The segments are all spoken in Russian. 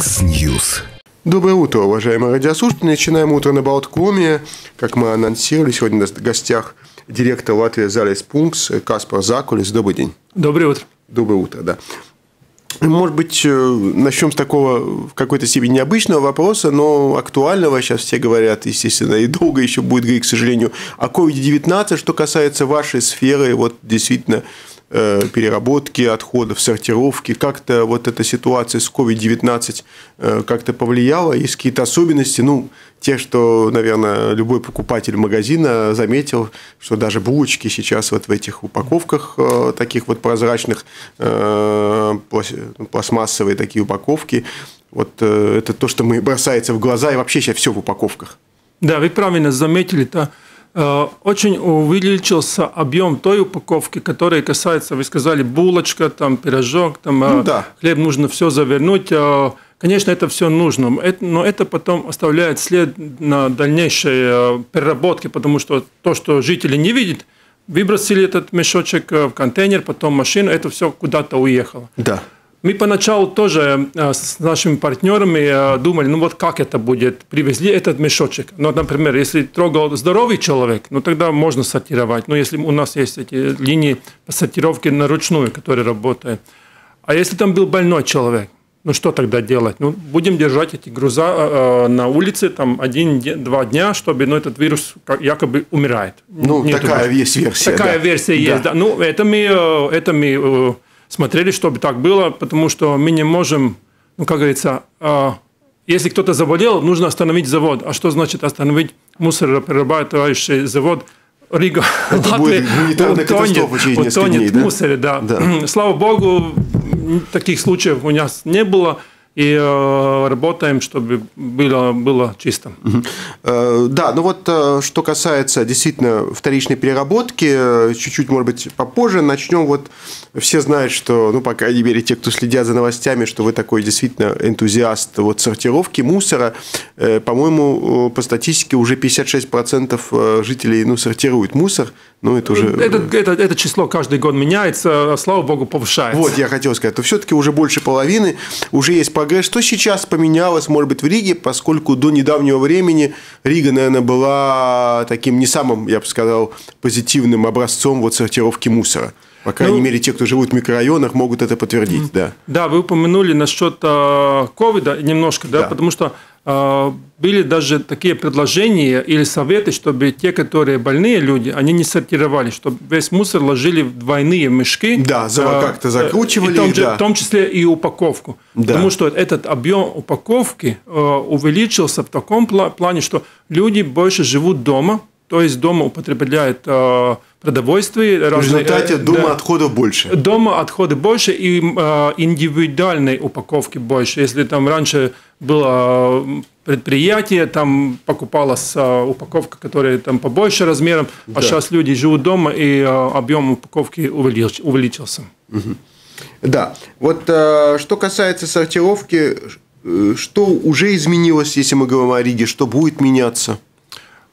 X-News. Доброе утро, уважаемые радиослушатели. Начинаем утро на Балткоме. Как мы анонсировали, сегодня в гостях директор Латвии Залес Пункс Каспар Закулис. Добрый день. Доброе утро. Доброе утро, да. Может быть, э, начнем с такого в какой-то степени необычного вопроса, но актуального. Сейчас все говорят, естественно, и долго еще будет говорить, к сожалению, о COVID-19. Что касается вашей сферы, вот действительно переработки отходов, сортировки, как-то вот эта ситуация с COVID-19 э, как-то повлияла? Есть какие-то особенности? Ну, те, что, наверное, любой покупатель магазина заметил, что даже булочки сейчас вот в этих упаковках э, таких вот прозрачных, э, пластмассовые такие упаковки, вот э, это то, что мы бросается в глаза, и вообще сейчас все в упаковках. Да, вы правильно заметили, это очень увеличился объем той упаковки, которая касается, вы сказали, булочка, там, пирожок, там, ну, да. хлеб нужно все завернуть, Конечно, это все нужно, но это потом оставляет след на дальнейшей э, переработке, потому что то, что жители не видят, выбросили этот мешочек э, в контейнер, потом машину, это все куда-то уехало. Да. Мы поначалу тоже э, с нашими партнерами думали, ну вот как это будет, привезли этот мешочек. Ну, например, если трогал здоровый человек, ну тогда можно сортировать. Но если у нас есть эти линии по сортировке на ручную, которые работают. А если там был больной человек, ну что тогда делать? Ну, будем держать эти груза э, на улице там один-два дня, чтобы ну, этот вирус якобы умирает. Ну, Нету такая больше. есть версия. Такая да. версия да. есть, да. Ну, это мы, э, это мы э, смотрели, чтобы так было, потому что мы не можем, ну, как говорится, э, если кто-то заболел, нужно остановить завод. А что значит остановить мусороперерабатывающий завод? Рига, Это Латвия, будет утонет, утонет в мусоре, да. да. Слава богу, таких случаев у нас не было и э, работаем, чтобы было, было чисто. Э, да, ну вот э, что касается действительно вторичной переработки, чуть-чуть, может быть, попозже начнем. Вот все знают, что, ну, по крайней мере, те, кто следят за новостями, что вы такой действительно энтузиаст вот сортировки мусора. По-моему, по статистике уже 56% жителей ну, сортируют мусор. Ну, это уже... Это, это, это число каждый год меняется, а слава богу, повышается. Вот, я хотел сказать, то все-таки уже больше половины, уже есть прогресс. Что сейчас поменялось, может быть, в Риге, поскольку до недавнего времени Рига, наверное, была таким не самым, я бы сказал, позитивным образцом вот сортировки мусора. По крайней ну, мере, те, кто живут в микрорайонах, могут это подтвердить, да. Да, вы упомянули насчет а, ковида немножко, да, да. потому что были даже такие предложения или советы, чтобы те, которые больные люди, они не сортировали, чтобы весь мусор ложили в двойные мешки. Да, а, как-то закручивали. В том, да. в том числе и упаковку. Да. Потому что этот объем упаковки а, увеличился в таком плане, что люди больше живут дома, то есть дома употребляют продовольствие. В результате дома да, отходов больше. Дома отходы больше и индивидуальной упаковки больше. Если там раньше было предприятие, там покупалась а, упаковка, которая там побольше размером, а да. а сейчас люди живут дома, и а, объем упаковки увеличился. Угу. Да, вот а, что касается сортировки, э, что уже изменилось, если мы говорим о Риге, что будет меняться?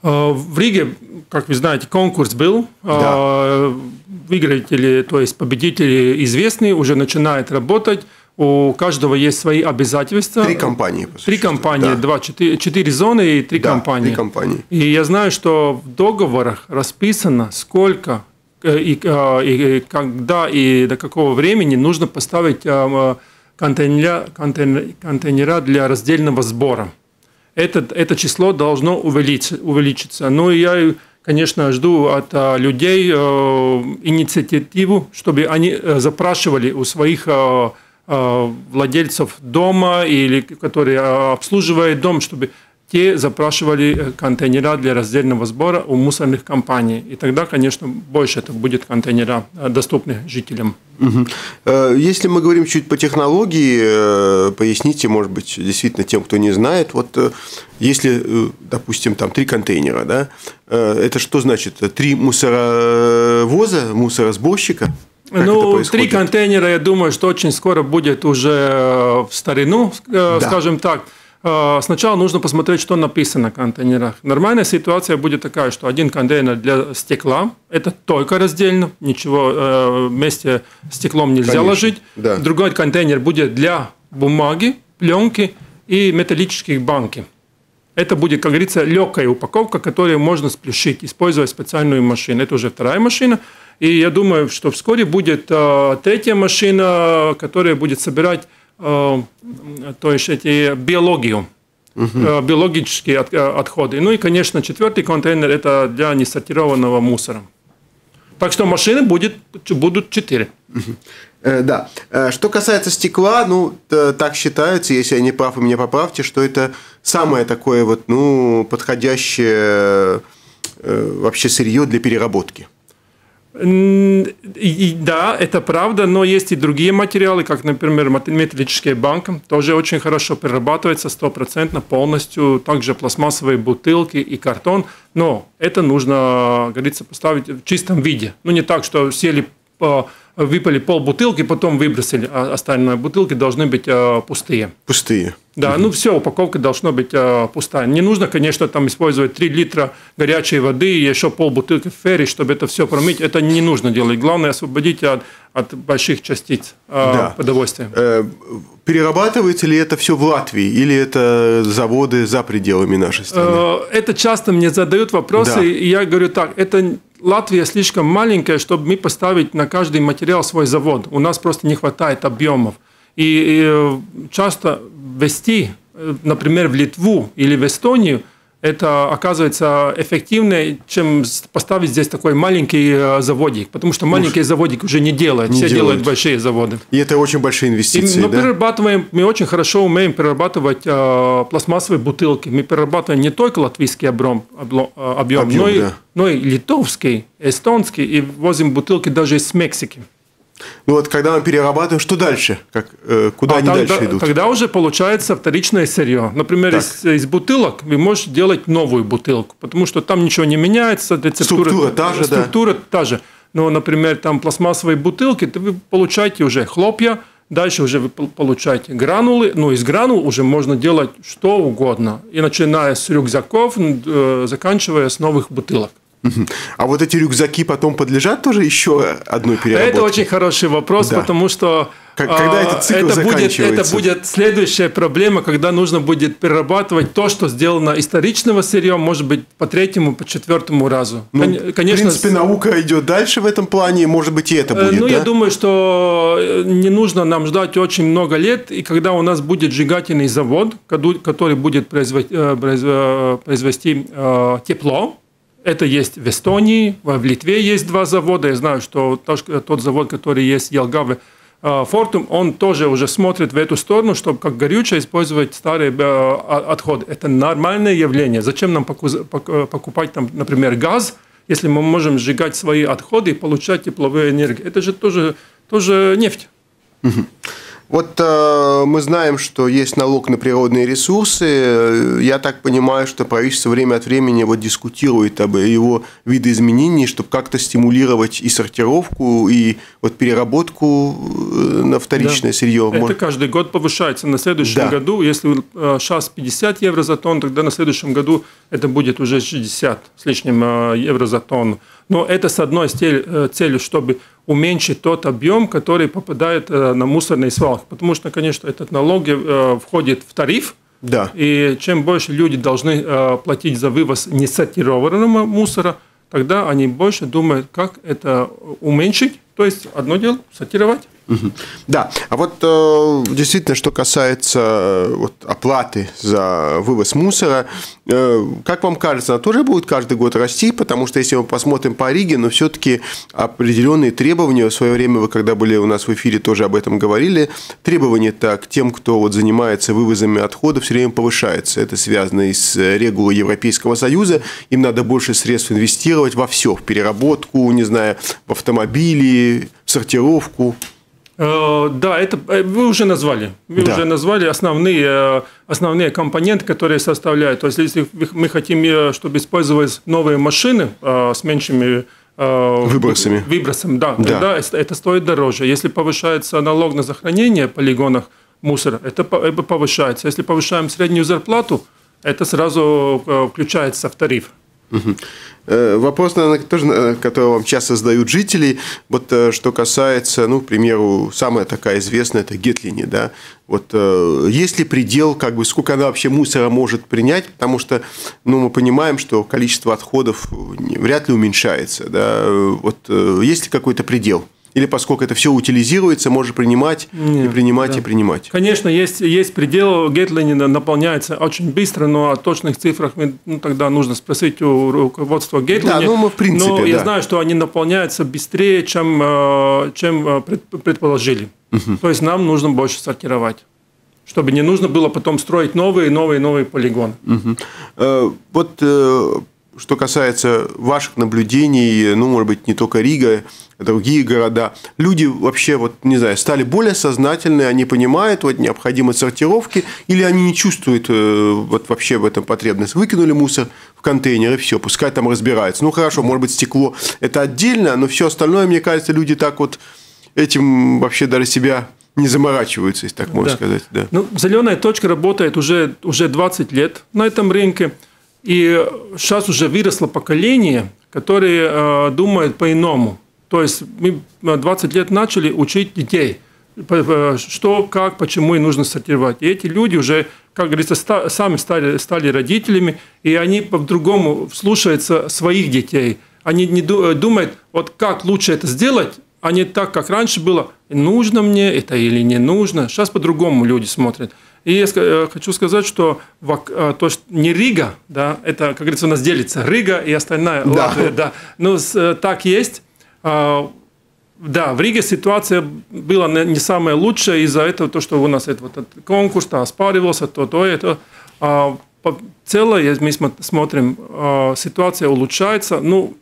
В Риге, как вы знаете, конкурс был. Да. Выиграли, то есть победители известные, уже начинают работать. У каждого есть свои обязательства. Три компании. Три компании, да. два, четыре, четыре зоны и три да, компании. Три компании. И я знаю, что в договорах расписано, сколько э, и, э, и, и когда и до какого времени нужно поставить контейнера, контейнера для раздельного сбора. Это, это число должно увеличиться. увеличиться. Ну, я конечно, жду от людей инициативу, чтобы они запрашивали у своих Э, владельцев дома или которые э, обслуживают дом, чтобы те запрашивали э, контейнера для раздельного сбора у мусорных компаний. И тогда, конечно, больше это будет контейнера доступны жителям. Если мы говорим чуть по технологии, поясните, может быть, действительно тем, кто не знает, вот если, допустим, там три контейнера, да, это что значит? Три мусоровоза, мусоросборщика? Как ну, три контейнера, я думаю, что очень скоро будет уже э, в старину, э, да. скажем так. Э, сначала нужно посмотреть, что написано на контейнерах. Нормальная ситуация будет такая, что один контейнер для стекла, это только раздельно, ничего вместе с стеклом нельзя Конечно, ложить. Да. Другой контейнер будет для бумаги, пленки и металлические банки. Это будет, как говорится, легкая упаковка, которую можно сплющить, используя специальную машину. Это уже вторая машина. И я думаю, что вскоре будет э, третья машина, которая будет собирать э, то есть эти биологию, угу. биологические от, отходы. Ну и, конечно, четвертый контейнер – это для несортированного мусора. Так что машины будет, будут четыре. Угу. Да. Что касается стекла, ну, так считается, если я не прав, вы меня поправьте, что это самое такое вот, ну, подходящее вообще сырье для переработки. И, да, это правда, но есть и другие материалы, как, например, металлические банки, тоже очень хорошо перерабатывается стопроцентно полностью, также пластмассовые бутылки и картон, но это нужно, говорится, поставить в чистом виде. Ну, не так, что сели выпали пол бутылки, потом выбросили, а остальные бутылки должны быть э, пустые. Пустые. Да, угу. ну все, упаковка должна быть э, пустая. Не нужно, конечно, там использовать 3 литра горячей воды и еще пол бутылки ферри, чтобы это все промыть. Это не нужно делать. Главное освободить от, от больших частиц э, да. продовольствия. Э, перерабатывается ли это все в Латвии или это заводы за пределами нашей страны? Э, это часто мне задают вопросы, да. и я говорю так, это Латвия слишком маленькая, чтобы мы поставить на каждый материал свой завод. У нас просто не хватает объемов. И, и э, часто вести, э, например, в Литву или в Эстонию – это оказывается эффективнее, чем поставить здесь такой маленький э, заводик, потому что маленький Уж. заводик уже не делает, не все делают. делают большие заводы. И это очень большие инвестиции. И мы да? перерабатываем, мы очень хорошо умеем перерабатывать э, пластмассовые бутылки. Мы перерабатываем не только латвийский объем, объем, объем но, да. и, но и литовский, эстонский, и возим бутылки даже из Мексики. Ну вот, когда мы перерабатываем, что дальше? Как, э, куда а они тогда, дальше идут? Тогда уже получается вторичное сырье. Например, из, из бутылок вы можете делать новую бутылку, потому что там ничего не меняется. Рецептура, структура та же, Структура да. та же. Но, например, там пластмассовые бутылки, то вы получаете уже хлопья, Дальше уже вы получаете гранулы, ну из гранул уже можно делать что угодно, и начиная с рюкзаков, э, заканчивая с новых бутылок. А вот эти рюкзаки потом подлежат тоже еще одной переработке? Это очень хороший вопрос, да. потому что когда этот цикл это будет, это будет следующая проблема, когда нужно будет перерабатывать то, что сделано историчного сырьем, может быть, по третьему, по четвертому разу. Ну, Конечно, в принципе, наука идет дальше в этом плане, может быть, и это э, будет, Ну, да? я думаю, что э, не нужно нам ждать очень много лет, и когда у нас будет сжигательный завод, который будет производить, э, произвести тепло, это есть в Эстонии, в Литве есть два завода. Я знаю, что тот завод, который есть в Елгаве, э, Фортум, он тоже уже смотрит в эту сторону, чтобы как горючее использовать старые э, отходы. Это нормальное явление. Зачем нам покупать, там, например, газ, если мы можем сжигать свои отходы и получать тепловую энергию? Это же тоже, тоже нефть. Вот э, мы знаем, что есть налог на природные ресурсы. Я так понимаю, что правительство время от времени вот дискутирует об его видоизменении, чтобы как-то стимулировать и сортировку, и вот переработку э, на вторичное да. сырье. Это каждый год повышается. На следующем да. году, если сейчас 50 евро за тонну, тогда на следующем году это будет уже 60 с лишним э, евро за тонну. Но это с одной э, целью, чтобы уменьшить тот объем, который попадает э, на мусорные свалки. Потому что, конечно, этот налог э, входит в тариф, да. И чем больше люди должны платить за вывоз несортированного мусора, тогда они больше думают, как это уменьшить. То есть одно дело сортировать, да, а вот э, действительно, что касается э, вот, оплаты за вывоз мусора, э, как вам кажется, она тоже будет каждый год расти, потому что если мы посмотрим по Риге, но все-таки определенные требования, в свое время вы, когда были у нас в эфире, тоже об этом говорили, требования так тем, кто вот занимается вывозами отходов, все время повышается. Это связано и с регулой Европейского Союза, им надо больше средств инвестировать во все, в переработку, не знаю, в автомобили, в сортировку. Э, да, это э, вы уже назвали. Вы да. уже назвали основные, э, основные компоненты, которые составляют. То есть, если мы хотим, чтобы использовать новые машины с меньшими выбросами, выбросами да, да. тогда это стоит дороже. Если повышается налог на захоронение полигонах мусора, это повышается. Если повышаем среднюю зарплату, это сразу включается в тариф. Вопрос, наверное, тоже, который вам часто задают жители, вот что касается, ну, к примеру, самая такая известная, это Гетлини, да, вот есть ли предел, как бы, сколько она вообще мусора может принять, потому что, ну, мы понимаем, что количество отходов вряд ли уменьшается, да, вот есть ли какой-то предел? Или поскольку это все утилизируется, можно принимать Нет, и принимать да. и принимать? Конечно, есть, есть предел. Гетлини наполняется очень быстро, но о точных цифрах ну, тогда нужно спросить у руководства Гетлини. Да, ну мы в принципе, Но да. я знаю, что они наполняются быстрее, чем, э, чем э, предположили. Угу. То есть нам нужно больше сортировать чтобы не нужно было потом строить новые, новые, новые полигоны. Угу. Вот что касается ваших наблюдений, ну, может быть, не только Рига, другие города, люди вообще, вот, не знаю, стали более сознательны, они понимают вот необходимость сортировки, или они не чувствуют э, вот вообще в этом потребность. Выкинули мусор в контейнер, и все, пускай там разбираются. Ну, хорошо, может быть, стекло – это отдельно, но все остальное, мне кажется, люди так вот этим вообще даже себя не заморачиваются, если так можно да. сказать. Да. Ну, зеленая точка работает уже, уже 20 лет на этом рынке. И сейчас уже выросло поколение, которое э, думает по-иному. То есть мы 20 лет начали учить детей, что, как, почему и нужно сортировать. И эти люди уже, как говорится, сами стали, стали родителями, и они по-другому слушаются своих детей. Они не думают, вот как лучше это сделать, а не так, как раньше было, нужно мне это или не нужно. Сейчас по-другому люди смотрят. И я э, хочу сказать, что э, то, что не Рига, да, это, как говорится, у нас делится Рига и остальная да. Латвия, да. Но э, так есть. А, да, в Риге ситуация была не самая лучшая из-за этого, то, что у нас это, вот, этот конкурс то оспаривался, то, то, это. А целое, мы смотрим, ситуация улучшается. Ну,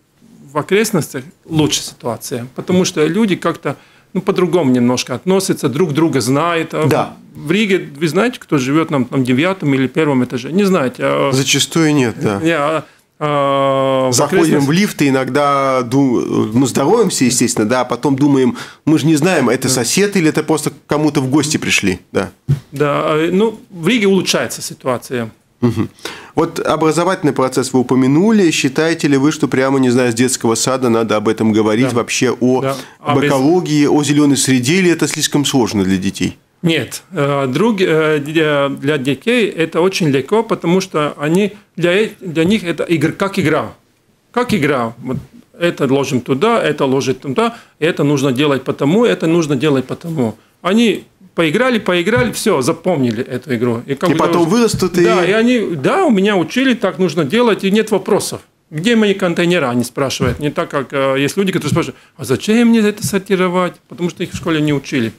в окрестностях лучше ситуация, потому что люди как-то ну, по-другому немножко относятся, друг друга знают. А да. В Риге вы знаете, кто живет на там, девятом или первом этаже? Не знаете. А... Зачастую нет, да. Не, а, а, Заходим в, в лифт и иногда ну, здороваемся, естественно, да, а потом думаем, мы же не знаем, это сосед или это просто кому-то в гости пришли, да. Да, а, ну, в Риге улучшается ситуация. Угу. Вот образовательный процесс вы упомянули. Считаете ли вы, что прямо, не знаю, с детского сада надо об этом говорить, да. вообще о да. об экологии, о зеленой среде, или это слишком сложно для детей? Нет, э, друг, э, для детей это очень легко, потому что они, для, для них это игр, как игра. Как игра. Вот это ложим туда, это ложим туда, это нужно делать потому, это нужно делать потому. Они поиграли, поиграли, все, запомнили эту игру. И, и потом уже... вырастут и... Да, и они, да, у меня учили, так нужно делать, и нет вопросов. Где мои контейнера, они спрашивают. Не так, как э, есть люди, которые спрашивают, а зачем мне это сортировать? Потому что их в школе не учили.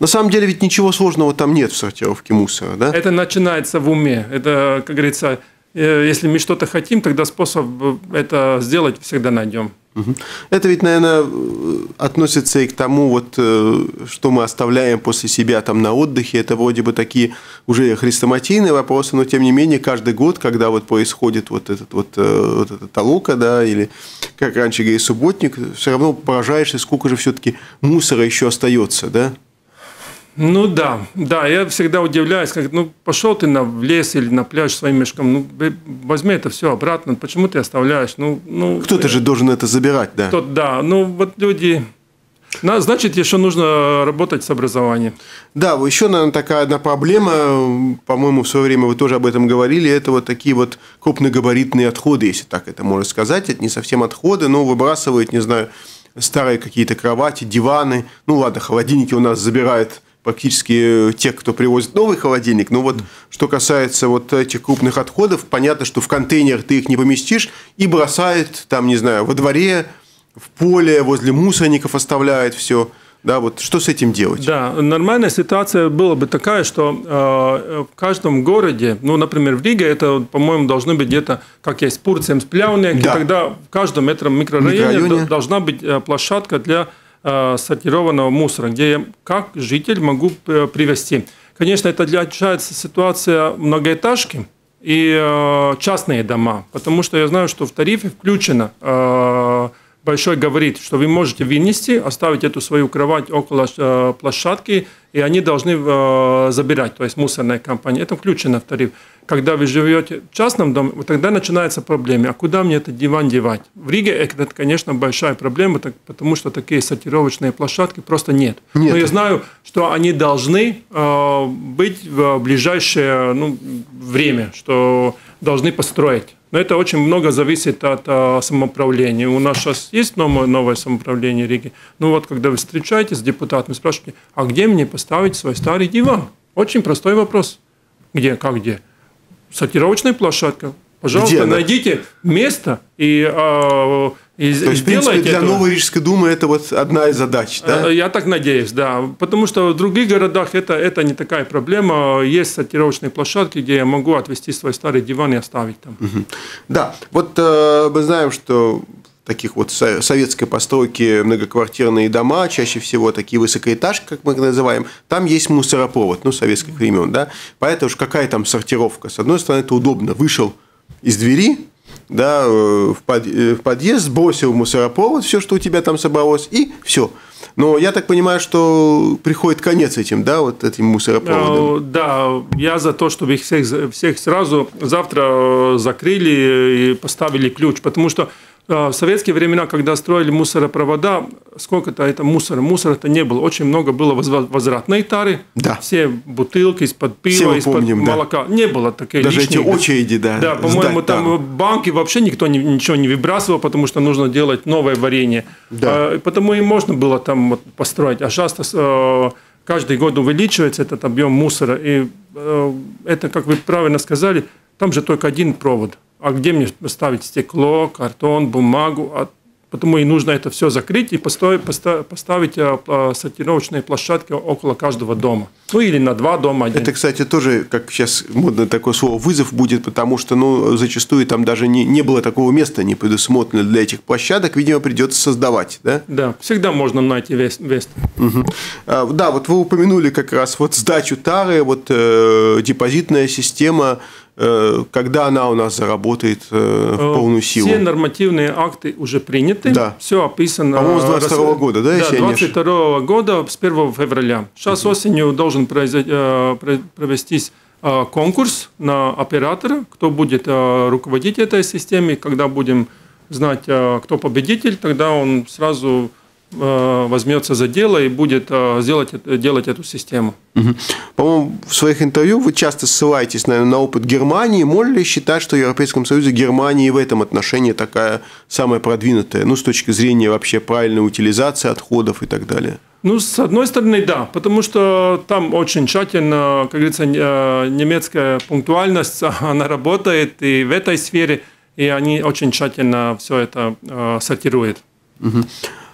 На самом деле ведь ничего сложного там нет в сортировке мусора, да? Это начинается в уме. Это, как говорится, э, если мы что-то хотим, тогда способ это сделать всегда найдем. Это ведь, наверное, относится и к тому, вот, э, что мы оставляем после себя там на отдыхе. Это вроде бы такие уже хрестоматийные вопросы, но тем не менее каждый год, когда вот происходит вот этот вот, э, вот эта толока, да, или как раньше говорили субботник, все равно поражаешься, сколько же все-таки мусора еще остается, да? Ну да, да, я всегда удивляюсь, как, ну, пошел ты на в лес или на пляж своим мешком, ну, возьми это все обратно, почему ты оставляешь? Ну, ну, Кто-то же должен это забирать, да? Кто, да, ну, вот люди, Значит, еще нужно работать с образованием. Да, еще, наверное, такая одна проблема, по-моему, в свое время вы тоже об этом говорили, это вот такие вот крупногабаритные отходы, если так это можно сказать. Это не совсем отходы, но выбрасывают, не знаю, старые какие-то кровати, диваны. Ну ладно, холодильники у нас забирают практически те, кто привозит новый холодильник. Но вот что касается вот этих крупных отходов, понятно, что в контейнер ты их не поместишь и бросает там, не знаю, во дворе, в поле, возле мусорников оставляет все. Да, вот что с этим делать? Да, нормальная ситуация была бы такая, что э, в каждом городе, ну, например, в Риге, это, по-моему, должны быть где-то, как есть Пурцем, Спляуник, да. и тогда в каждом этом микрорайоне, микрорайоне должна быть э, площадка для Э, сортированного мусора, где я как житель могу э, привести. Конечно, это отличается ситуация многоэтажки и э, частные дома, потому что я знаю, что в тарифе включено большой говорит, что вы можете вынести, оставить эту свою кровать около э, площадки, и они должны э, забирать, то есть мусорная компания. Это включено в тариф. Когда вы живете в частном доме, тогда начинается проблема. А куда мне этот диван девать? В Риге это, конечно, большая проблема, потому что такие сортировочные площадки просто нет. нет. Но я знаю, что они должны э, быть в ближайшее ну, время, что должны построить. Но это очень много зависит от а, самоуправления. У нас сейчас есть новое, новое самоуправление Риги. Ну вот, когда вы встречаетесь с депутатами, спрашиваете, а где мне поставить свой старый диван? Очень простой вопрос. Где? Как где? Сортировочная площадка. Пожалуйста, где найдите место и а, и То есть, в принципе, для это. Новой Рижской думы это вот одна из задач, да? Э, я так надеюсь, да. Потому что в других городах это, это не такая проблема. Есть сортировочные площадки, где я могу отвезти свой старый диван и оставить там. Угу. Да, вот э, мы знаем, что таких вот советской постройки многоквартирные дома, чаще всего такие высокоэтажки, как мы их называем, там есть мусоропровод, ну, советских времен, да. Поэтому уж какая там сортировка? С одной стороны, это удобно. Вышел из двери, да, э, э, в подъезд, сбросил в мусоропровод все, что у тебя там собралось, и все. Но я так понимаю, что приходит конец этим, да, вот этим мусоропроводам. Э, да, я за то, чтобы их всех, всех сразу завтра закрыли и поставили ключ, потому что в советские времена, когда строили мусоропровода, сколько-то это мусора, мусора-то не было. Очень много было возвратной тары. Да. Все бутылки из-под пива, из-под молока. Да. Не было таких Даже лишних. эти очереди, да. Да, по-моему, там да. банки вообще никто ничего не выбрасывал, потому что нужно делать новое варенье. Да. А, потому и можно было там вот построить. А часто э, каждый год увеличивается этот объем мусора. И э, это, как вы правильно сказали, там же только один провод а где мне ставить стекло, картон, бумагу, а Потому и нужно это все закрыть и поставить, поставить а, а, сортировочные площадки около каждого дома. Ну или на два дома. Один. Это, кстати, тоже, как сейчас модно такое слово, вызов будет, потому что ну, зачастую там даже не, не было такого места, не предусмотрено для этих площадок. Видимо, придется создавать, да? Да, всегда можно найти место. Угу. А, да, вот вы упомянули как раз вот сдачу тары, вот э, депозитная система – Э, когда она у нас заработает э, в э, полную силу? Все нормативные акты уже приняты, да. все описано. По-моему, с 22 года, да? Да, 22 года с 1 февраля. Сейчас угу. осенью должен провестись конкурс на оператора, кто будет руководить этой системой. Когда будем знать, кто победитель, тогда он сразу Э, возьмется за дело и будет э, сделать, делать эту систему. Угу. По-моему, в своих интервью вы часто ссылаетесь, наверное, на опыт Германии. Можно ли считать, что в Европейском Союзе Германия в этом отношении такая самая продвинутая, ну, с точки зрения вообще правильной утилизации отходов и так далее? Ну, с одной стороны, да, потому что там очень тщательно, как говорится, э, немецкая пунктуальность, она работает и в этой сфере, и они очень тщательно все это сортируют. Угу.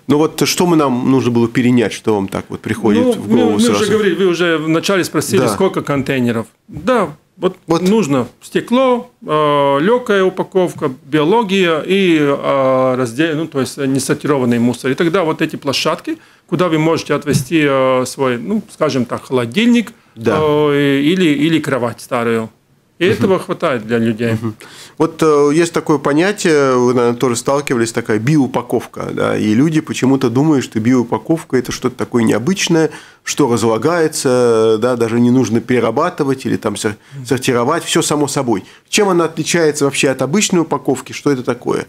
Ну вот что мы нам нужно было перенять, что вам так вот приходит ну, в голову мы, сразу? Мы уже говорили, вы уже вначале спросили, да. сколько контейнеров. Да, вот, вот. нужно стекло, э, легкая упаковка, биология и э, раздел, ну, то есть несортированный мусор. И тогда вот эти площадки, куда вы можете отвести э, свой, ну, скажем так, холодильник да. э, или, или кровать старую. И угу. этого хватает для людей. Угу. Вот э, есть такое понятие, вы, наверное, тоже сталкивались, такая биоупаковка. Да, и люди почему-то думают, что биоупаковка – это что-то такое необычное, что разлагается, да, даже не нужно перерабатывать или там сортировать, все само собой. Чем она отличается вообще от обычной упаковки? Что это такое?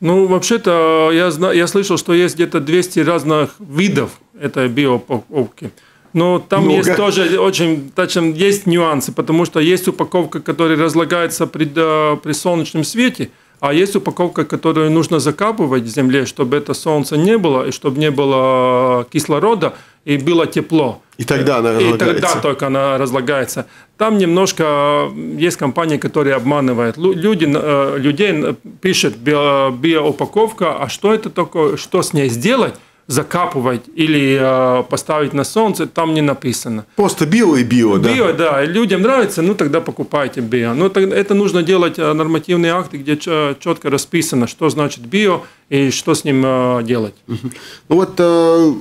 Ну, вообще-то, я, я слышал, что есть где-то 200 разных видов этой биоупаковки. Но там Много. есть тоже очень, точно, есть нюансы, потому что есть упаковка, которая разлагается при, при солнечном свете, а есть упаковка, которую нужно закапывать в земле, чтобы это солнце не было, и чтобы не было кислорода, и было тепло. И тогда она разлагается. И тогда только она разлагается. Там немножко есть компании, которые обманывают. Люди, э, людей пишут биоупаковка, а что это такое, что с ней сделать? Закапывать или э, поставить на солнце, там не написано. Просто био и био, да? Био, да. Людям нравится, ну тогда покупайте био. Но это нужно делать э, нормативные акты, где четко расписано, что значит био и что с ним э, делать. Ну вот э,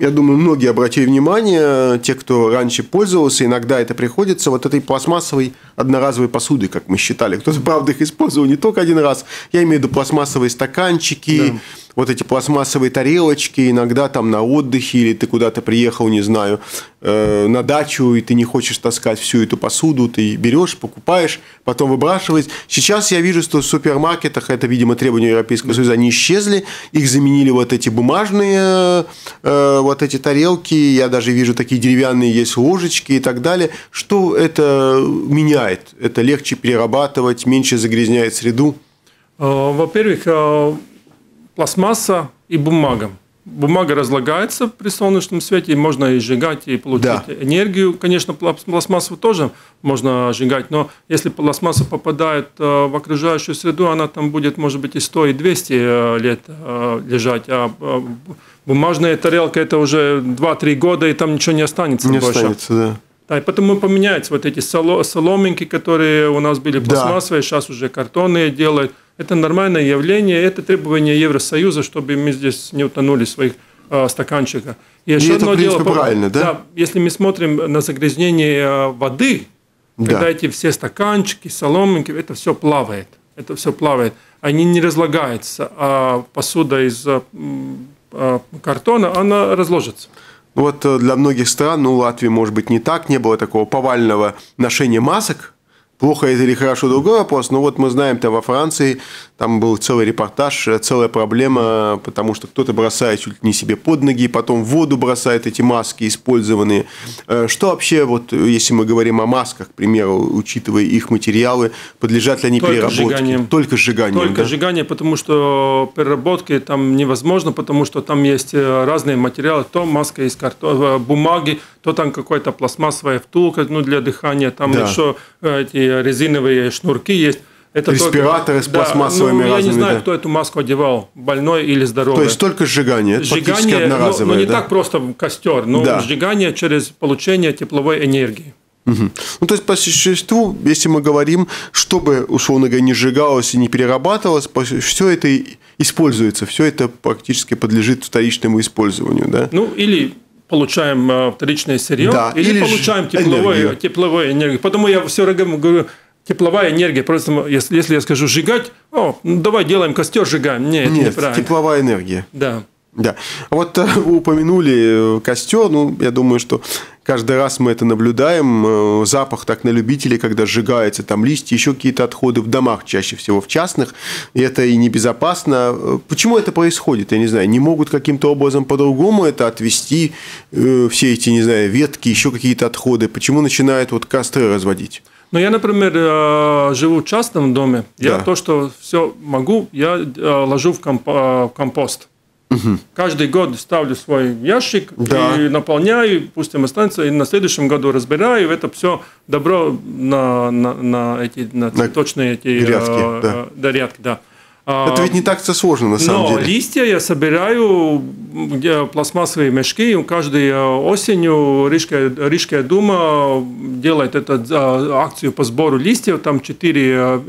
я думаю, многие обратили внимание, те, кто раньше пользовался, иногда это приходится вот этой пластмассовой одноразовой посудой, как мы считали. Кто-то, правда, их использовал не только один раз. Я имею в виду пластмассовые стаканчики, да. Вот эти пластмассовые тарелочки, иногда там на отдыхе, или ты куда-то приехал, не знаю, э, на дачу, и ты не хочешь таскать всю эту посуду, ты берешь, покупаешь, потом выбрасываешь. Сейчас я вижу, что в супермаркетах, это, видимо, требования Европейского Союза, они исчезли, их заменили вот эти бумажные, э, вот эти тарелки, я даже вижу такие деревянные есть ложечки и так далее. Что это меняет? Это легче перерабатывать, меньше загрязняет среду? Э, во-первых, э, пластмасса и бумага. Бумага разлагается при солнечном свете, и можно и сжигать, и получить да. энергию. Конечно, пластмассу тоже можно сжигать, но если пластмасса попадает э, в окружающую среду, она там будет, может быть, и 100, и 200 лет лежать. А бумажная тарелка – это уже 2-3 года, и там ничего не останется не больше. Останется, да. Да, и потому поменяются вот эти соломинки, которые у нас были пластмассовые, да. сейчас уже картонные делают – это нормальное явление, это требование Евросоюза, чтобы мы здесь не утонули в своих э, стаканчиках. И, и еще это, одно в принципе, дело, правильно, да? да? Если мы смотрим на загрязнение а, воды, да. когда эти все стаканчики, соломинки, это все плавает. Это все плавает. Они не разлагаются, а посуда из э, картона, она разложится. Вот э, для многих стран, ну, Латвии, может быть, не так, не было такого повального ношения масок, Плохо это или хорошо, другой вопрос. Но вот мы знаем, там во Франции там был целый репортаж, целая проблема, потому что кто-то бросает чуть ли не себе под ноги, потом в воду бросает эти маски использованные. Э, что вообще, вот если мы говорим о масках, к примеру, учитывая их материалы, подлежат ли они Только переработке? Сжиганием. Только сжиганием. Только да? сжигание, потому что переработки там невозможно, потому что там есть э, разные материалы. То маска из картона, э, бумаги, то там какая-то пластмассовая втулка ну, для дыхания, там да. еще эти резиновые шнурки есть. Это Респираторы только, с пластмассовыми да, ну, разными. Я не знаю, да. кто эту маску одевал, больной или здоровый. То есть только сжигание, это сжигание, одноразовое, ну, ну, не да? так просто костер, но да. сжигание через получение тепловой энергии. Угу. Ну, то есть, по существу, если мы говорим, чтобы, условно говоря, не сжигалось и не перерабатывалось, все это используется, все это практически подлежит вторичному использованию, да? Ну, или получаем э, вторичное сырье, да, или, или получаем тепловую энергию. тепловую энергию. Потому я все время говорю, тепловая энергия, просто если, если я скажу сжигать, о, ну давай делаем костер, сжигаем. Нет, Нет неправильно. тепловая энергия. Да. Да. Вот э, упомянули э, костер, ну, я думаю, что каждый раз мы это наблюдаем. Э, запах так на любителей, когда сжигаются там листья, еще какие-то отходы в домах, чаще всего в частных. И это и небезопасно. Почему это происходит? Я не знаю. Не могут каким-то образом по-другому это отвести, все эти, не знаю, ветки, еще какие-то отходы. Почему начинают вот костры разводить? Ну, я, например, живу в частном доме. Я да. то, что все могу, я ложу в компост. Угу. Каждый год ставлю свой ящик да. и наполняю, пусть там останется, и на следующем году разбираю это все добро на, на, на эти на цветочные эти грядки, э, да. Да, рядки, да. Это ведь не так-то сложно, на самом Но деле. листья я собираю пластмассовые мешки. Каждую э, осенью Рижская, Рижская дума делает эту акцию по сбору листьев. Там четыре,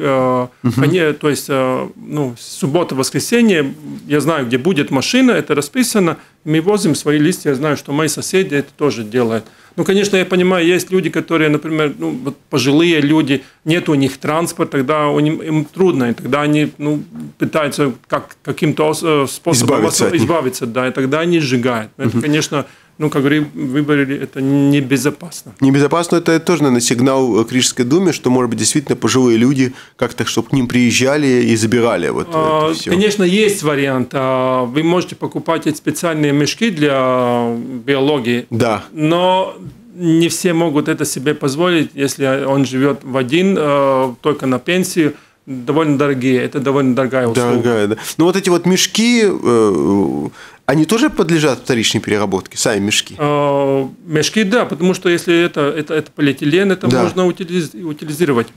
угу. они, то есть ну, суббота, воскресенье. Я знаю, где будет машина, это расписано. Мы возим свои листья. Я знаю, что мои соседи это тоже делают. Ну, конечно, я понимаю, есть люди, которые, например, ну, вот пожилые люди, нет у них транспорта, тогда им, им трудно, и тогда они ну, пытаются как, каким-то э, способом избавиться, избавиться да, и тогда они сжигают. Это, угу. конечно, ну, как говорили, выбрали, это небезопасно. Небезопасно, это тоже, наверное, сигнал к Рижской думе, что, может быть, действительно пожилые люди как-то, чтобы к ним приезжали и забирали вот а, это все. Конечно, есть вариант. А, вы можете покупать эти специальные мешки для биологии. Да. Но не все могут это себе позволить, если он живет в один, а, только на пенсию довольно дорогие. Это довольно дорогая услуга. Дорогая, да. Ну, вот эти вот мешки, э, они тоже подлежат вторичной переработке, сами мешки? А, мешки, да, потому что если это, это, это полиэтилен, это да. можно утилизировать.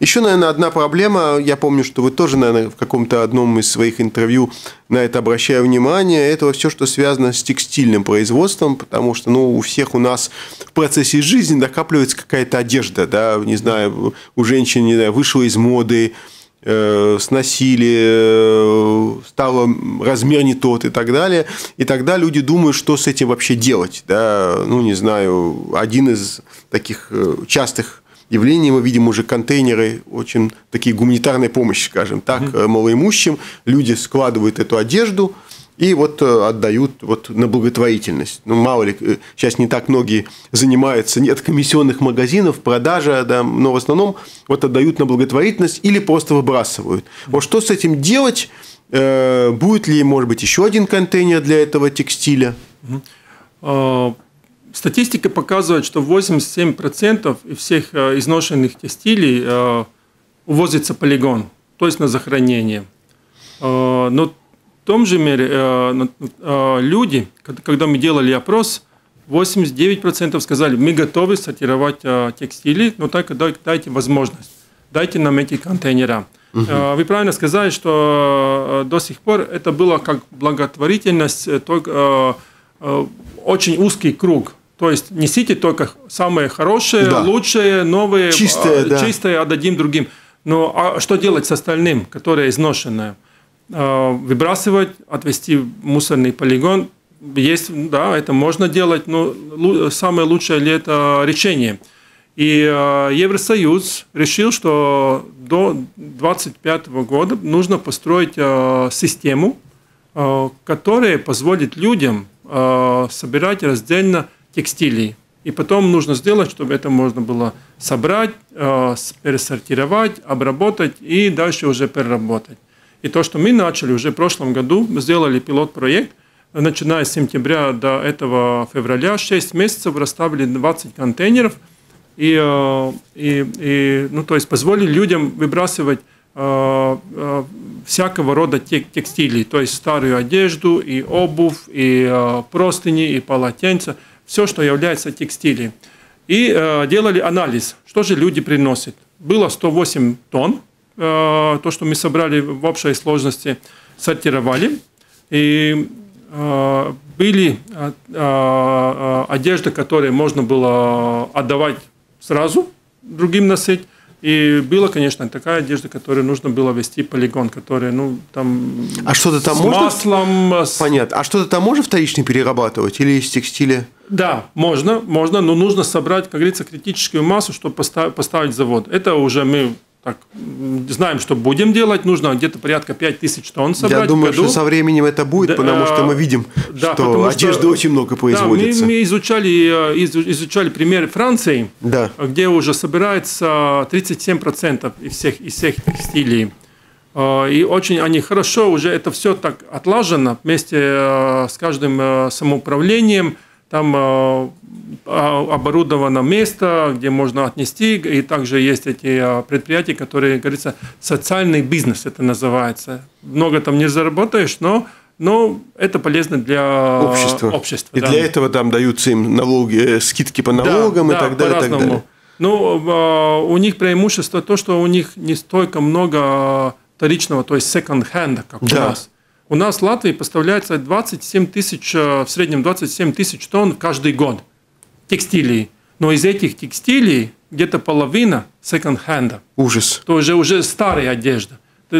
Еще, наверное, одна проблема. Я помню, что вы тоже, наверное, в каком-то одном из своих интервью на это обращаю внимание. Это все, что связано с текстильным производством, потому что, ну, у всех у нас в процессе жизни накапливается какая-то одежда, да, не знаю, у женщин, не знаю, вышла из моды, э, сносили, э, стало размер не тот и так далее. И тогда люди думают, что с этим вообще делать. Да? Ну, не знаю, один из таких э, частых явление. Мы видим уже контейнеры, очень такие гуманитарной помощи, скажем так, mm-hmm. малоимущим. Люди складывают эту одежду и вот э, отдают вот на благотворительность. Ну, мало ли, сейчас не так многие занимаются, нет комиссионных магазинов, продажа, да, но в основном вот отдают на благотворительность или просто выбрасывают. Вот что с этим делать? Будет ли, может быть, еще один контейнер для этого текстиля? А, статистика показывает, что 87% всех э, изношенных текстилей э, увозится полигон, то есть на захоронение. А, но в том же мере э, люди, когда мы делали опрос, 89% сказали, мы готовы сортировать текстили, но только дайте возможность, дайте нам эти контейнера. Угу. Вы правильно сказали, что до сих пор это было как благотворительность, только очень узкий круг. То есть несите только самые хорошие, да. лучшие, новые, чистые, да. чистые отдадим другим. Но а что делать с остальным, которое изношенное? А, выбрасывать, отвести в мусорный полигон. Есть, да, это можно делать, но самое лучшее ли это решение? И а, Евросоюз решил, что до 2025 года нужно построить систему, которая позволит людям собирать раздельно текстилей. И потом нужно сделать, чтобы это можно было собрать, э, пересортировать, обработать и дальше уже переработать. И то, что мы начали уже в прошлом году, мы сделали пилот-проект, начиная с сентября до этого февраля, 6 месяцев расставили 20 контейнеров, и, э, и, и ну, то есть позволили людям выбрасывать всякого рода текстилей, то есть старую одежду, и обувь, и э, простыни, и полотенца, все, что является текстилем. И э, делали анализ, что же люди приносят. Было 108 тонн, э, то, что мы собрали в общей сложности, сортировали. И были одежды, которые можно было отдавать сразу другим носить, и была, конечно, такая одежда, которую нужно было вести полигон, которая, ну, там... А что-то там с можно... маслом... С... Понятно. А что-то там можно вторично перерабатывать или из текстиля? Да, можно, можно, но нужно собрать, как говорится, критическую массу, чтобы поставить, поставить завод. Это уже мы так, знаем, что будем делать, нужно где-то порядка 5000 тонн собрать Я думаю, что со временем это будет, да, потому что мы видим, да, что одежды что, очень много производится. Да, мы, мы изучали, э, изучали пример Франции, да. где уже собирается 37% из всех, из всех текстилей. Э, и очень они хорошо, уже это все так отлажено вместе э, с каждым самоуправлением – там э, а, оборудовано место, где можно отнести, и также есть эти э, предприятия, которые, говорится, социальный бизнес это называется. Много там не заработаешь, но но это полезно для общества. общества и да. для этого там даются им налоги, э, скидки по налогам да, и, да, так далее, и так далее. Ну, у них преимущество то, что у них не столько много вторичного, то есть second-hand, как да. у нас. У нас в Латвии поставляется 27 тысяч, э, в среднем 27 тысяч тонн каждый год текстилей. Но из этих текстилей где-то половина секонд-хенда. Ужас. То уже, уже старая одежда.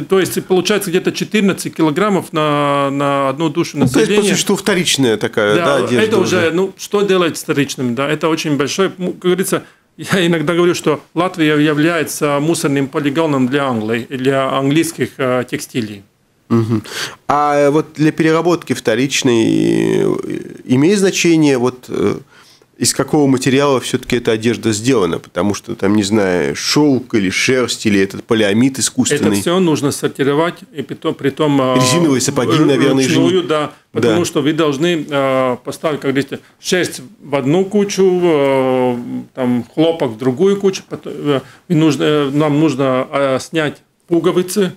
То есть получается где-то 14 килограммов на, на одну душу населения. Ну, то есть, что вторичная такая да, да, одежда. Это уже, уже, ну, что делать с вторичным? Да, это очень большой, как говорится, я иногда говорю, что Латвия является мусорным полигоном для Англии, для английских э, текстилей. Угу. А вот для переработки вторичной э, имеет значение вот э, из какого материала все-таки эта одежда сделана, потому что там, не знаю, шелк или шерсть, или этот полиамид искусственный. Это все нужно сортировать, и при том, при том а, резиновые сапоги, наверное, ручную, да, потому да. что вы должны поставить, как говорите, шерсть в одну кучу, там хлопок в другую кучу, и нужно, нам нужно снять пуговицы,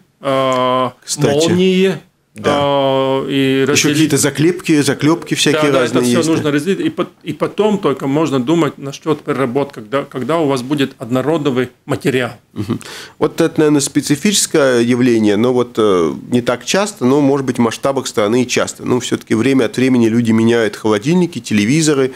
Кстати. молнии, да. А, и разделить. Еще какие-то заклепки, заклепки всякие да, разные. Да, это все нужно разделить. И, и потом только можно думать насчет переработки, когда, когда у вас будет однородный материал. Угу. Вот это, наверное, специфическое явление, но вот э, не так часто, но, может быть, в масштабах страны часто. Ну, все-таки время от времени люди меняют холодильники, телевизоры,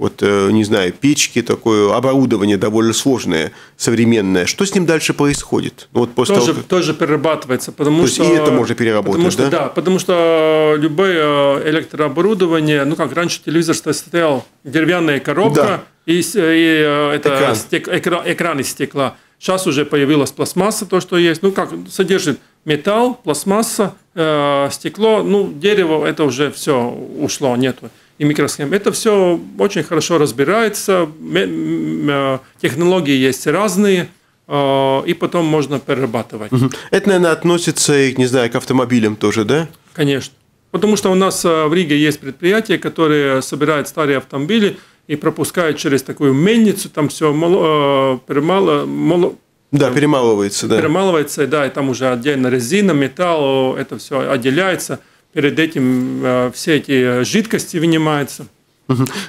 вот, э, не знаю, печки, такое оборудование довольно сложное, современное. Что с ним дальше происходит? Ну, вот после тоже, того, тоже перерабатывается, потому То что... и это можно переработать, потому что, да? Да, потому что любое э, электрооборудование, ну, как раньше телевизор стоял, деревянная коробка, да. и, и это экран. Стек, экран, экран из стекла. Сейчас уже появилась пластмасса, то, что есть. Ну, как содержит металл, пластмасса, э, стекло, ну, дерево, это уже все ушло, нету. И микросхем. Это все очень хорошо разбирается. Э, технологии есть разные э, и потом можно перерабатывать. Это, наверное, относится, не знаю, к автомобилям тоже, да? Конечно. Потому что у нас э, в Риге есть предприятия, которые собирают старые автомобили и пропускают через такую мельницу, там все мало, перемало, мало, да, перемалывается, да. Перемалывается, да, и там уже отдельно резина, металл, это все отделяется. Перед этим э, все эти жидкости вынимаются.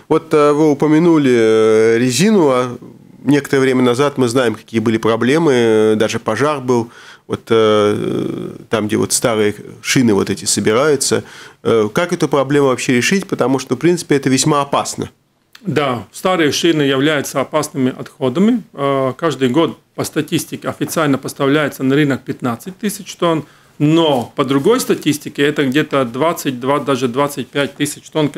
Вот э, вы упомянули резину, а некоторое время назад мы знаем, какие были проблемы, даже пожар был вот э, там, где вот старые шины вот эти собираются. Э, как эту проблему вообще решить? Потому что, в принципе, это весьма опасно. Да, старые шины являются опасными отходами. Э, каждый год по статистике официально поставляется на рынок 15 тысяч тонн, но по другой статистике это где-то 22, даже 25 тысяч тонн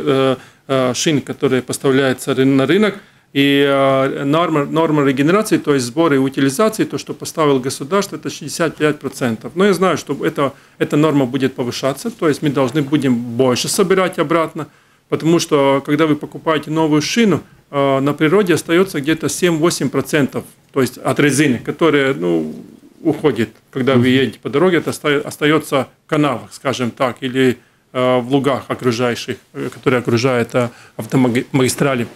шин, которые поставляются на рынок – и э, норма, норма регенерации, то есть сбора и утилизации, то, что поставил государство, это 65%. Но я знаю, что это, эта норма будет повышаться, то есть мы должны будем больше собирать обратно, потому что когда вы покупаете новую шину, э, на природе остается где-то 7-8%, то есть от резины, которая ну, уходит, когда вы едете по дороге, это остается в канавах, скажем так, или э, в лугах окружающих, которые окружают автомагистрали.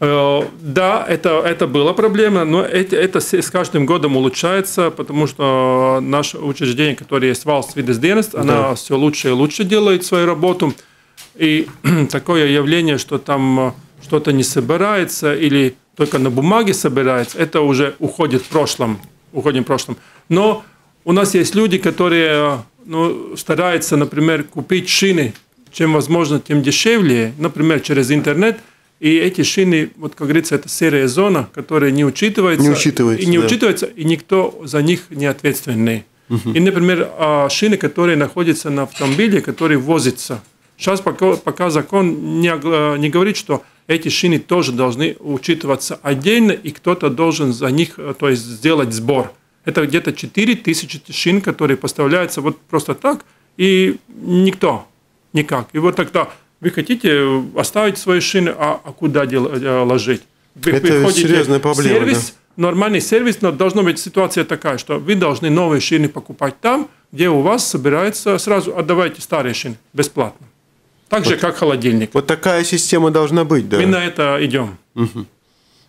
Э, да, это, это была проблема, но это, это с каждым годом улучшается, потому что наше учреждение, которое есть Валс Видесденест, да. она все лучше и лучше делает свою работу. И такое явление, что там э, что-то не собирается или только на бумаге собирается, это уже уходит в прошлом. Уходим в прошлом. Но у нас есть люди, которые ну, стараются, например, купить шины, чем возможно, тем дешевле, например, через интернет – и эти шины, вот как говорится, это серая зона, которая не учитывается. Не учитывается. И не да. учитывается, и никто за них не ответственный. Угу. И, например, а, шины, которые находятся на автомобиле, которые возятся. Сейчас пока, пока закон не, не говорит, что эти шины тоже должны учитываться отдельно, и кто-то должен за них то есть, сделать сбор. Это где-то 4 тысячи шин, которые поставляются вот просто так, и никто, никак. И вот тогда вы хотите оставить свои шины, а, а куда дел, э, ложить? Вы Это серьезная проблема. Сервис, да? нормальный сервис, но должна быть ситуация такая, что вы должны новые шины покупать там, где у вас собирается, сразу отдавайте старые шины бесплатно. Так вот, же, как холодильник. Вот такая система должна быть, да? Мы на это идем. Угу.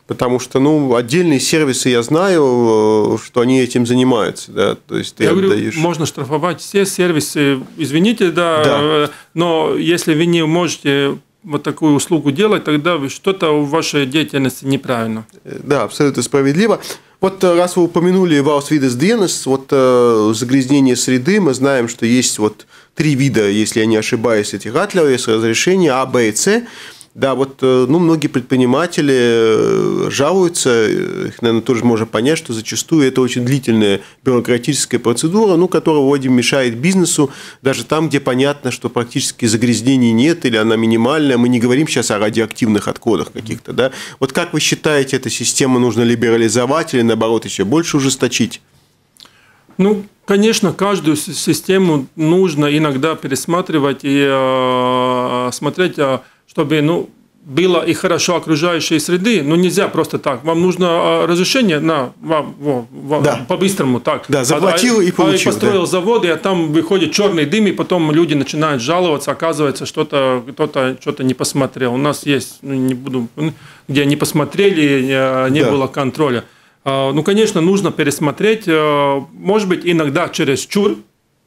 Потому что, ну, отдельные сервисы, я знаю, э, что они этим занимаются, да, то есть ты я отдаешь... говорю, можно штрафовать все сервисы, извините, да, да, э, но если вы не можете вот такую услугу делать, тогда что-то в вашей деятельности неправильно. Э, да, абсолютно справедливо. Вот раз вы упомянули Ваус Видес Денес, вот загрязнение среды, мы знаем, что есть вот три вида, если я не ошибаюсь, этих атлеров, разрешения А, Б и С. Да, вот э, ну, многие предприниматели э, жалуются, их, наверное, тоже можно понять, что зачастую это очень длительная бюрократическая процедура, ну, которая вроде мешает бизнесу, даже там, где понятно, что практически загрязнений нет или она минимальная. Мы не говорим сейчас о радиоактивных отходах каких-то. Да? Вот как вы считаете, эту систему нужно либерализовать или, наоборот, еще больше ужесточить? Ну, конечно, каждую систему нужно иногда пересматривать и э, смотреть, э, чтобы ну, было и хорошо окружающей среды, но нельзя просто так. Вам нужно а, разрешение на вам, вам да. по-быстрому так. Да, заплатил а, и получил. А, построил да. завод, и там выходит черный дым, и потом люди начинают жаловаться, оказывается, что-то кто-то что-то не посмотрел. У нас есть, ну, не буду, где не посмотрели, не да. было контроля. А, ну, конечно, нужно пересмотреть, может быть, иногда через чур,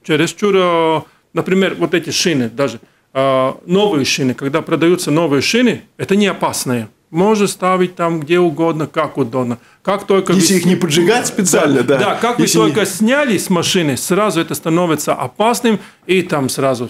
через чур, например, вот эти шины даже – а, новые шины, когда продаются новые шины, это не опасные. Можно ставить там где угодно, как удобно. Как только Если вы... их не поджигать специально, да. Да, да как Если вы только не... сняли с машины, сразу это становится опасным, и там сразу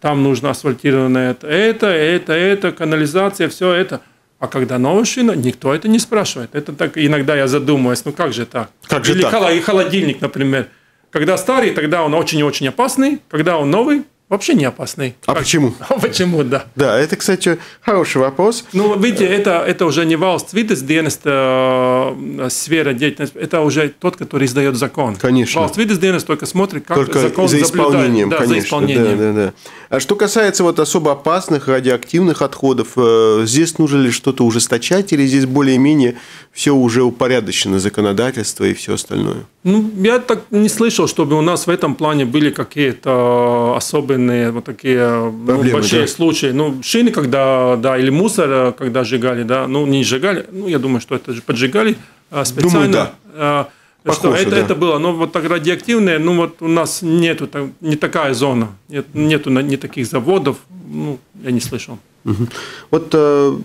там нужно асфальтированное это, это, это, это, канализация, все это. А когда новая шина, никто это не спрашивает. Это так иногда я задумываюсь, ну как же так? Как же Или так? холодильник, например. Когда старый, тогда он очень и очень опасный. Когда он новый, вообще не опасный. А как? почему? А почему, да. Да, это, кстати, хороший вопрос. Ну, видите, это, это уже не valsts видес dienesta э, сфера деятельности, это уже тот, который издает закон. Конечно. Valsts видес dienesta только смотрит, как только закон за исполнением, да, конечно. за исполнением. Да, да, да. А что касается вот особо опасных радиоактивных отходов, э, здесь нужно ли что-то ужесточать или здесь более-менее все уже упорядочено, законодательство и все остальное? Ну, я так не слышал, чтобы у нас в этом плане были какие-то особенные вот такие ну, Проблемы, ну, большие да? случаи. Ну, шины, когда, да, или мусор, э, когда сжигали, да, ну, не сжигали, ну, я думаю, что это же поджигали а, специально. Думаю, да. А, Похоже, что это, да. это было, но вот так радиоактивное, ну вот у нас нету, не такая зона, нет, нету не таких заводов, ну, я не слышал. Угу. Вот э,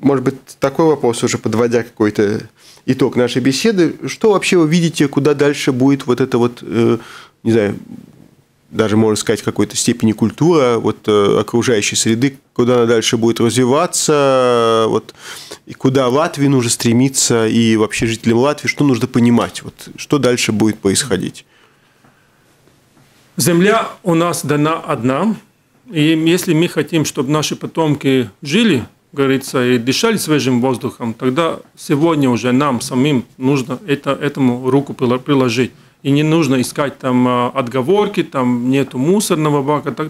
может быть, такой вопрос уже подводя какой-то итог нашей беседы. Что вообще вы видите, куда дальше будет вот это вот, э, не знаю, даже можно сказать, какой-то степени культура вот, э, окружающей среды, куда она дальше будет развиваться, вот, и куда Латвии нужно стремиться, и вообще жителям Латвии, что нужно понимать, вот, что дальше будет происходить? Земля у нас дана одна, и если мы хотим, чтобы наши потомки жили говорится, и дышали свежим воздухом, тогда сегодня уже нам самим нужно это, этому руку приложить. И не нужно искать там а, отговорки, там нету мусорного бака, так,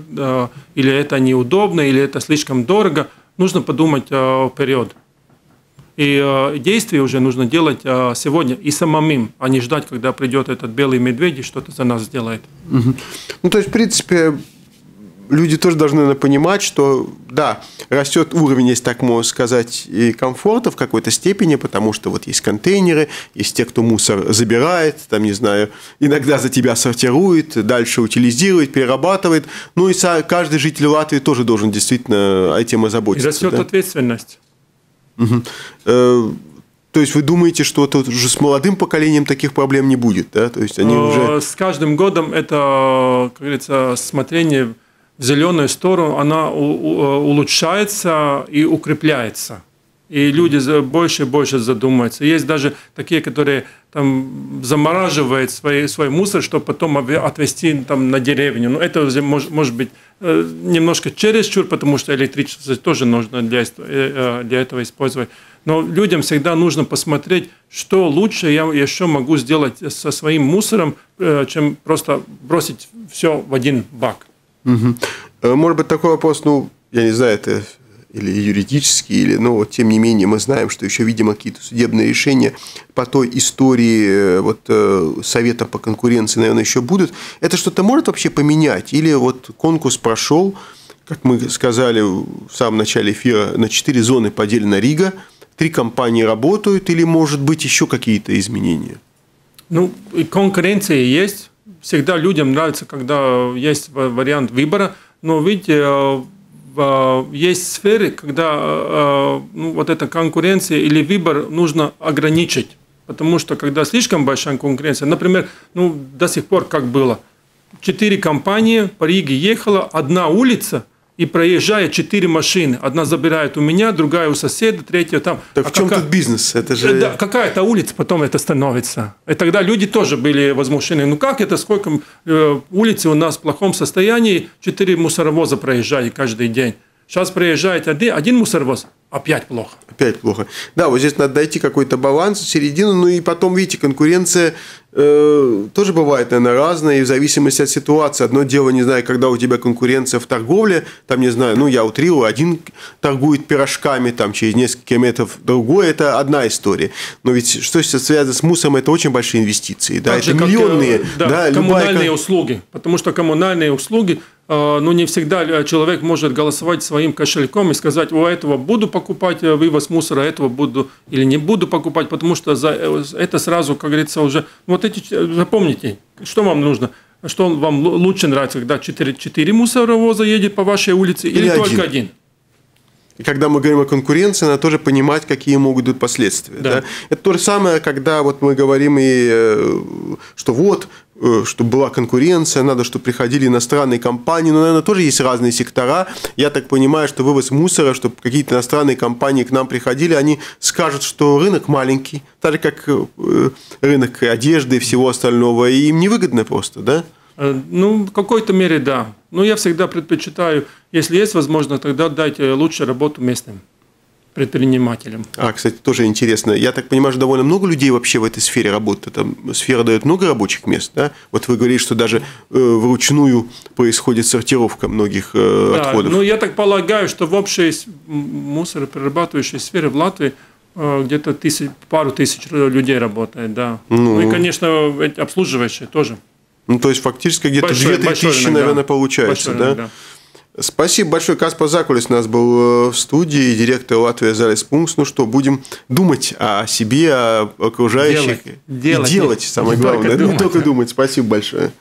или это неудобно, или это слишком дорого. Нужно подумать а, вперед. И а, действия уже нужно делать сегодня и самим, а не ждать, когда придет этот белый медведь и что-то за нас сделает. Угу. Ну, то есть, в принципе, люди тоже должны наверное, понимать, что да, растет уровень, если так можно сказать, и комфорта в какой-то степени, потому что вот есть контейнеры, есть те, кто мусор забирает, там, не знаю, иногда за тебя сортирует, дальше утилизирует, перерабатывает. Ну и каждый житель Латвии тоже должен действительно этим озаботиться. И растет да? ответственность. Угу. То есть вы думаете, что тут уже с молодым поколением таких проблем не будет, да? То есть они уже... С каждым годом это, как говорится, смотрение зеленую сторону, она улучшается и укрепляется. И люди больше и больше задумываются. Есть даже такие, которые там замораживают свой, свой мусор, чтобы потом отвезти там, на деревню. Но это может, может быть э, немножко чересчур, потому что электричество тоже нужно для, э, э, для этого использовать. Но людям всегда нужно посмотреть, что лучше я еще могу сделать со своим мусором, чем просто бросить все в один бак. Угу. Может быть, такой вопрос, ну, я не знаю, это или юридический, или, но тем не менее мы знаем, что еще, видимо, какие-то судебные решения по той истории э, вот, э, Совета по конкуренции, наверное, еще будут. Это что-то может вообще поменять? Или вот конкурс прошел, как мы сказали в самом начале эфира, на четыре зоны поделена Рига, три компании работают, или, может быть, еще какие-то изменения? Ну, конкуренция есть, всегда людям нравится, когда есть вариант выбора, но видите, э, э, есть сферы, когда э, ну, вот эта конкуренция или выбор нужно ограничить. Потому что когда слишком большая конкуренция, например, ну, до сих пор как было, четыре компании по Риге ехала, одна улица – и проезжает четыре машины. Одна забирает у меня, другая у соседа, третья там. Так а в чем какая... тут бизнес? Это же... Да, какая-то улица потом это становится. И тогда люди тоже были возмущены. Ну как это, сколько э, улицы у нас в плохом состоянии, четыре мусоровоза проезжают каждый день. Сейчас проезжает один, один мусоровоз, опять плохо. Опять плохо. Да, вот здесь надо найти какой-то баланс, середину, ну и потом, видите, конкуренция э, тоже бывает, наверное, разная, и в зависимости от ситуации. Одно дело, не знаю, когда у тебя конкуренция в торговле, там, не знаю, ну, я утрирую, один торгует пирожками, там, через несколько километров другой, это одна история. Но ведь что связано с мусором, это очень большие инвестиции, да, так это же, миллионные. Как, да, да, коммунальные любая... услуги, потому что коммунальные услуги а, ну, не всегда э, человек может голосовать своим кошельком и сказать, у этого буду покупать э, вывоз мусора, этого буду или не буду покупать, потому что за э, это сразу, как говорится, уже... Вот эти, запомните, что вам нужно? Что вам лучше нравится, когда 4, 4 мусоровоза едет по вашей улице или, или один. только один? И когда мы говорим о конкуренции, надо тоже понимать, какие могут быть последствия. Да. Да? Это то же самое, когда вот мы говорим, и, что вот чтобы была конкуренция, надо, чтобы приходили иностранные компании. Но, наверное, тоже есть разные сектора. Я так понимаю, что вывоз мусора, чтобы какие-то иностранные компании к нам приходили, они скажут, что рынок маленький, так же, как э, рынок одежды и всего остального, и им невыгодно просто, да? Э, ну, в какой-то мере да. Но я всегда предпочитаю, если есть возможность, тогда дайте лучше работу местным предпринимателям. А, кстати, тоже интересно. Я так понимаю, что довольно много людей вообще в этой сфере работает. Там сфера дает много рабочих мест, да? Вот вы говорите, что даже э, вручную происходит сортировка многих э, да, отходов. Ну, я так полагаю, что в общей мусороперерабатывающей сфере в Латвии э, где-то тысяч, пару тысяч людей работает, да. Ну, ну и, конечно, обслуживающие тоже. Ну, то есть, фактически где-то 2-3 тысячи, рынок, наверное, да. получается, большой да? Рынок, да? Спасибо большое. Каспар Закулис у нас был э, в студии, директор Латвии Залис Пункс. Ну что, будем думать о себе, о окружающих. Делать. И делать, самое главное. Не только думать. Спасибо большое.